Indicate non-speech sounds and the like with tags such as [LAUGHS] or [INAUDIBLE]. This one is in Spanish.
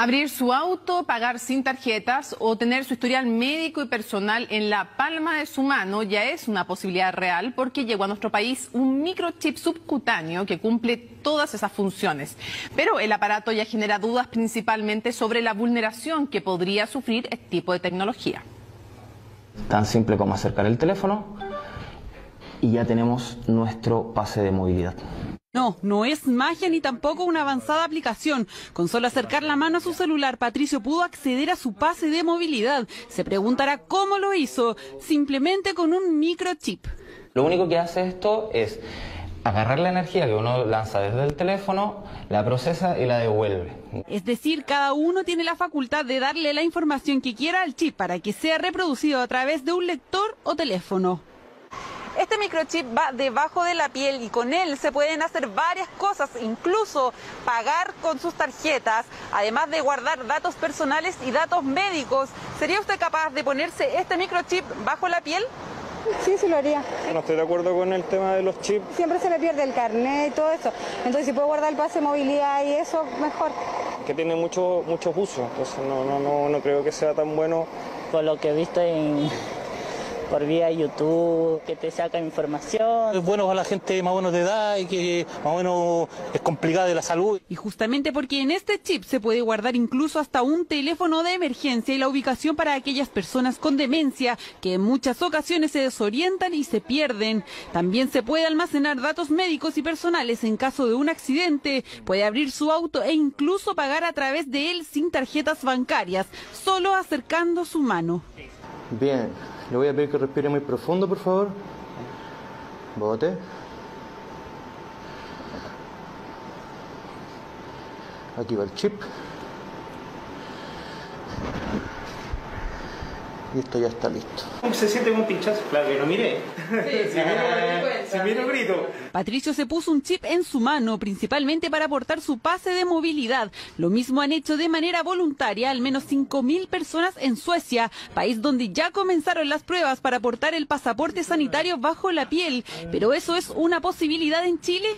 Abrir su auto, pagar sin tarjetas o tener su historial médico y personal en la palma de su mano ya es una posibilidad real porque llegó a nuestro país un microchip subcutáneo que cumple todas esas funciones. Pero el aparato ya genera dudas principalmente sobre la vulneración que podría sufrir este tipo de tecnología. Tan simple como acercar el teléfono y ya tenemos nuestro pase de movilidad. No, no es magia ni tampoco una avanzada aplicación. Con solo acercar la mano a su celular, Patricio pudo acceder a su pase de movilidad. Se preguntará cómo lo hizo, simplemente con un microchip. Lo único que hace esto es agarrar la energía que uno lanza desde el teléfono, la procesa y la devuelve. Es decir, cada uno tiene la facultad de darle la información que quiera al chip para que sea reproducido a través de un lector o teléfono. Este microchip va debajo de la piel y con él se pueden hacer varias cosas, incluso pagar con sus tarjetas, además de guardar datos personales y datos médicos. ¿Sería usted capaz de ponerse este microchip bajo la piel? Sí, sí lo haría. No estoy de acuerdo con el tema de los chips. Siempre se me pierde el carnet y todo eso. Entonces, si puedo guardar el pase de movilidad y eso, mejor. Que tiene muchos muchos usos, entonces no, no, no, no creo que sea tan bueno. Por lo que he visto en, por vía YouTube, que te saca información. Es bueno para la gente más o menos de edad y que más o menos es complicada de la salud. Y justamente porque en este chip se puede guardar incluso hasta un teléfono de emergencia y la ubicación para aquellas personas con demencia que en muchas ocasiones se desorientan y se pierden. También se puede almacenar datos médicos y personales en caso de un accidente, puede abrir su auto e incluso pagar a través de él sin tarjetas bancarias, solo acercando su mano. Bien, le voy a pedir que respire muy profundo, por favor. Bote. Aquí va el chip. Y esto ya está listo. Se siente como un pinchazo. Claro que no miré. [LAUGHS] si, miro, si miro, grito. Patricio se puso un chip en su mano, principalmente para aportar su pase de movilidad. Lo mismo han hecho de manera voluntaria al menos 5.000 personas en Suecia, país donde ya comenzaron las pruebas para aportar el pasaporte sanitario bajo la piel. Pero eso es una posibilidad en Chile.